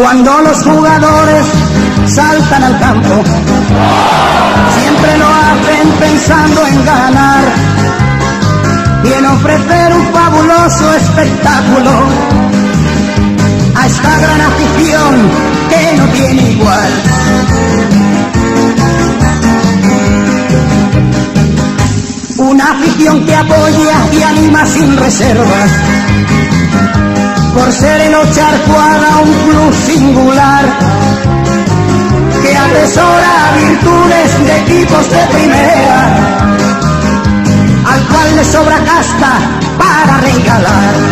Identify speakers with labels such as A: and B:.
A: Cuando los jugadores saltan al campo, siempre lo hacen pensando en ganar y en ofrecer un fabuloso espectáculo a esta gran afición que no tiene igual. Una afición que apoya y anima sin reservas por ser en Ocharcuaga un club singular que atesora virtudes de equipos de primera, al cual le sobra casta para regalar.